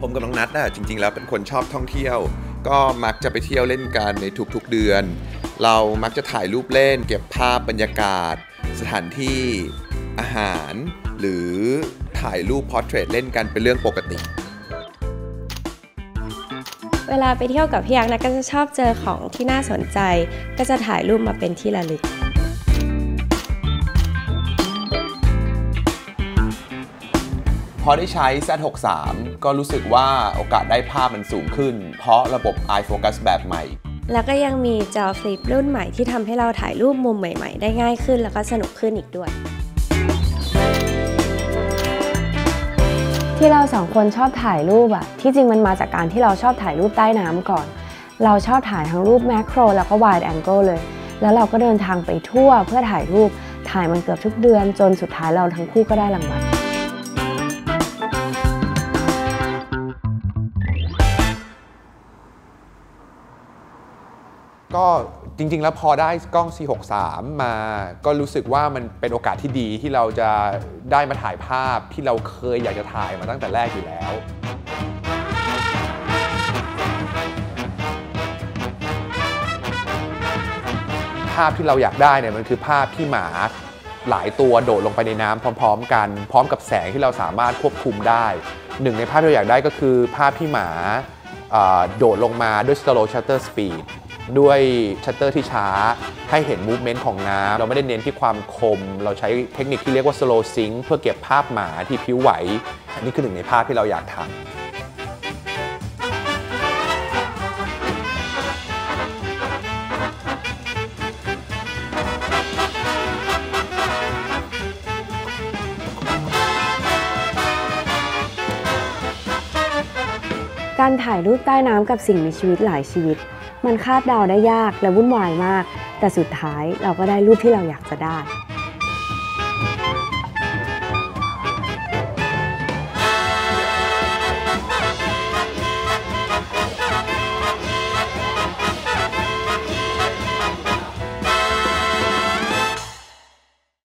ผมกับน้องนัทนะจริง ๆ แล้วเป็นคนชอบท่องเที่ยว ก็มักจะไปเที่ยวเล่นกันในทุกๆเดือน เรามักจะถ่ายรูปเล่น เก็บภาพบรรยากาศ สถานที่อาหาร หรือถ่ายรูปพอร์เทรตเล่นกันเป็นเรื่องปกติ เวลาไปเที่ยวกับพี่ยักษ์นะก็จะชอบเจอของที่น่าสนใจ ก็จะถ่ายรูปมาเป็นที่ระลึก อได้ใช้ Z63 ก็รู้สึกว่าโอกาสได้ภาพมันสูงขึ้น เพราะระบบ iFocus แบบใหม่ แล้วก็ยังมีจอฟลิปรุ่นใหม่ที่ทำให้เราถ่ายรูปมุมใหม่ๆ ได้ง่ายขึ้นแล้วก็สนุกขึ้นอีกด้วย ที่เราสองคนชอบถ่ายรูปอะที่จริงมันมาจากการที่เราชอบถ่ายรูปใต้น้ำก่อน เราชอบถ่ายทั้งรูปแมคโครแล้วก็ wide angle เลย แล้วเราก็เดินทางไปทั่วเพื่อถ่ายรูปถ่ายมันเกือบทุกเดือนจนสุดท้ายเราทั้งคู่ก็ได้รางวัล ก็จริง ๆ แล้วพอได้กล้อง C63 มาก็รู้สึกว่ามันเป็นโอกาสที่ดีที่เราจะได้มาถ่ายภาพที่เราเคยอยากจะถ่ายมาตั้งแต่แรกอยู่แล้ว ภาพที่เราอยากได้เนี่ยมันคือภาพที่หมาหลายตัวโดดลงไปในน้ำพร้อม ๆ กัน พร้อมกับแสงที่เราสามารถควบคุมได้หนึ่งในภาพที่เราอยากได้ก็คือภาพที่หมาโดดลงมาด้วย slow shutter speed ด้วยชัตเตอร์ที่ช้า ให้เห็น movement ของน้ำเราไม่ได้เน้นที่ความคม เราใช้เทคนิคที่เรียกว่า slow sync เพื่อเก็บภาพหมาที่ผิวไหว อันนี้คือหนึ่งในภาพที่เราอยากทำการถ่ายรูปใต้น้ำกับสิ่งมีชีวิตหลายชีวิต มันคาดเดาได้ยากและวุ่นวายมาก แต่สุดท้ายเราก็ได้รูปที่เราอยากจะได้